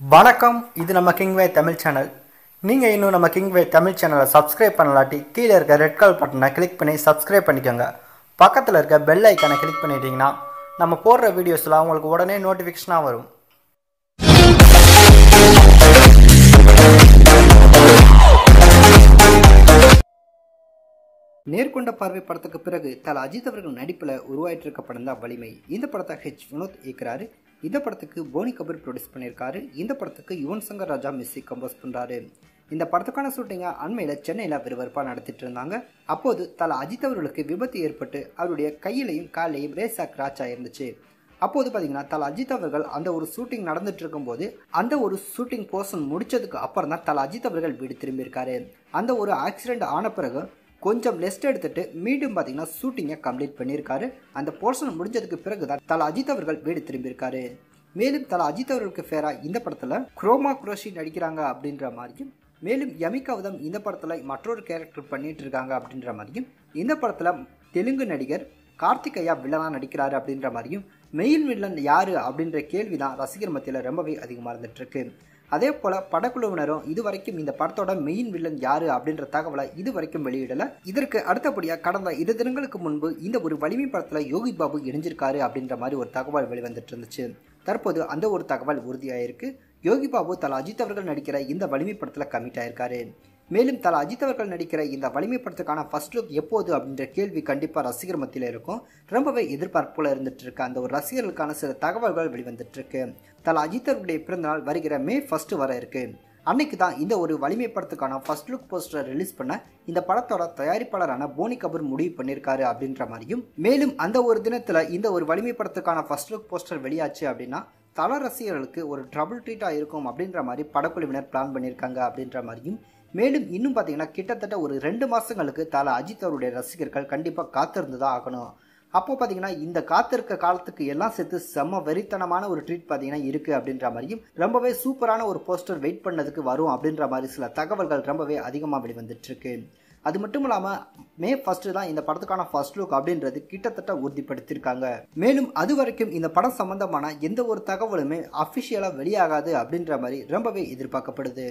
வணக்கம் இது நம்ம கிங்வே தமிழ் சேனல் நீங்கள் இன்னும் நம்ம கிங்வே தமிழ் சேனலை சப்ஸ்கிரைப் பண்ணலாட்டி கீழே இருக்க ரெட் கலர் பட்டனை கிளிக் பண்ணி சப்ஸ்கிரைப் பண்ணிக்கோங்க. பக்கத்தில் இருக்க பெல் ஐக்கானை கிளிக் பண்ணிட்டீங்கன்னா நம்ம போடுற வீடியோஸ்லாம் உங்களுக்கு உடனே நோட்டிஃபிகேஷனாக வரும். நேர்கொண்ட பார்வை படத்துக்கு பிறகு தல அஜித் அவர்கள் நடிப்பில் உருவாயிட்டு இருக்க படம் தான் வலிமை. இந்த படத்தை ஹெச் வினோத் இயக்கிறாரு. இந்த படத்துக்கு போனி கபூர் ப்ரொடியூஸ் பண்ணியிருக்காரு. இந்த படத்துக்கு யுவன் சங்கர் ராஜா மியூசிக் கம்போஸ் பண்ணுறாரு இந்த படத்துக்கான ஷூட்டிங்கை அண்மையில் சென்னையில் விறுவிறுப்பாக நடத்திட்டு இருந்தாங்க. அப்போது தல அஜித் அவர்களுக்கு விபத்து ஏற்பட்டு அவருடைய கையிலையும் காலையும் ரேசா கிராச் ஆயிருந்துச்சு. அப்போது பார்த்தீங்கன்னா தலை அஜித் அவர்கள் அந்த ஒரு ஷூட்டிங் நடந்துட்டு இருக்கும்போது அந்த ஒரு ஷூட்டிங் போர்ஷன் முடிச்சதுக்கு அப்புறம் தான் தலை அஜித் அவர்கள் வீடு திரும்பியிருக்காரு. அந்த ஒரு ஆக்சிடென்ட் ஆன பிறகு கொஞ்சம் ரெஸ்ட் எடுத்துட்டு மீண்டும் பார்த்தீங்கன்னா ஷூட்டிங்கை கம்ப்ளீட் பண்ணியிருக்காரு. அந்த போர்ஷன் முடிஞ்சதுக்கு பிறகு தான் தல அஜித் அவர்கள் வீடு திரும்பியிருக்காரு. மேலும் தலை அஜித் அவர்களுக்கு ஃபேராக இந்த படத்தில் குரோமா குரோஷி நடிக்கிறாங்க அப்படின்ற மாதிரியும் மேலும் யமிகாவதம் இந்த படத்தில் மற்றொரு கேரக்டர் பண்ணிட்டு இருக்காங்க அப்படின்ற மாதிரியும் இந்த படத்தில் தெலுங்கு நடிகர் கார்த்திகையா வில்லனாக நடிக்கிறாரு அப்படின்ற மாதிரியும் மெயின் வில்லன் யாரு அப்படின்ற கேள்வி தான் ரசிகர் மத்தியில் ரொம்பவே அதிகமாக இருந்துட்டு இருக்கு. அதே போல படக்குழுவினரும் இதுவரைக்கும் இந்த படத்தோட மெயின் வில்லன் யாரு அப்படின்ற தகவலை இதுவரைக்கும் வெளியிடல. இதற்கு அடுத்தபடியாக கடந்த இரு தினங்களுக்கு முன்பு இந்த ஒரு வலிமை படத்துல யோகி பாபு இணைஞ்சிருக்காரு அப்படின்ற மாதிரி ஒரு தகவல் வெளிவந்துட்டு இருந்துச்சு தற்போது அந்த ஒரு தகவல் உறுதியாயிருக்கு. யோகி பாபு தலா அஜித் அவர்கள் நடிக்கிற இந்த வலிமை படத்துல கமிட் ஆயிருக்காரு. மேலும் தலா அஜித் அவர்கள் நடிக்கிற இந்த வலிமை படத்துக்கான ஃபர்ஸ்ட் லுக் எப்போது அப்படின்ற கேள்வி கண்டிப்பாக ரசிகர் மத்தியில் இருக்கும். ரொம்பவே எதிர்பார்ப்புல இருந்துட்டு இருக்கு. அந்த ஒரு ரசிகர்களுக்கான சில தகவல்கள் வெளிவந்துட்டு இருக்கு. தல அஜித் அவர்களுடைய பிறந்தநாள் வருகிற மே ஃபர்ஸ்ட் வர இருக்கு. அன்னைக்கு தான் இந்த ஒரு வலிமை படத்துக்கான ஃபர்ஸ்ட் லுக் போஸ்டர் ரிலீஸ் பண்ண இந்த படத்தோட தயாரிப்பாளரான போனி கபூர் முடிவு பண்ணியிருக்காரு அப்படின்ற மாதிரியும் மேலும் அந்த ஒரு தினத்தில் இந்த ஒரு வலிமை படத்துக்கான ஃபர்ஸ்ட் லுக் போஸ்டர் வெளியாச்சு அப்படின்னா தல ரசிகர்களுக்கு ஒரு ட்ரபுள் ட்ரீட்டாக இருக்கும் அப்படின்ற மாதிரி படக்குழுவினர் பிளான் பண்ணியிருக்காங்க அப்படின்ற மாதிரியும் மேலும் இன்னும் பார்த்தீங்கன்னா கிட்டத்தட்ட ஒரு ரெண்டு மாதங்களுக்கு தலா அஜித் அவருடைய ரசிகர்கள் கண்டிப்பாக காத்திருந்து தான் ஆகணும். அப்போ பார்த்தீங்கன்னா இந்த காத்திருக்க காலத்துக்கு எல்லாம் சேர்த்து செம்ம வெறித்தனமான ஒரு ட்ரீட் பார்த்தீங்கன்னா இருக்குது அப்படின்ற மாதிரியும் ரொம்பவே சூப்பரான ஒரு போஸ்டர் வெயிட் பண்ணதுக்கு வரும் அப்படின்ற மாதிரி சில தகவல்கள் ரொம்பவே அதிகமாக வெளிவந்துட்டுருக்கு. அது மட்டும் இல்லாமல் மே ஃபஸ்ட்டு தான் இந்த படத்துக்கான ஃபர்ஸ்ட் லுக் அப்படின்றது கிட்டத்தட்ட உறுதிப்படுத்தியிருக்காங்க. மேலும் அது வரைக்கும் இந்த படம் சம்பந்தமான எந்த ஒரு தகவலுமே அஃபிஷியலாக வெளியாகாது அப்படின்ற மாதிரி ரொம்பவே எதிர்பார்க்கப்படுது.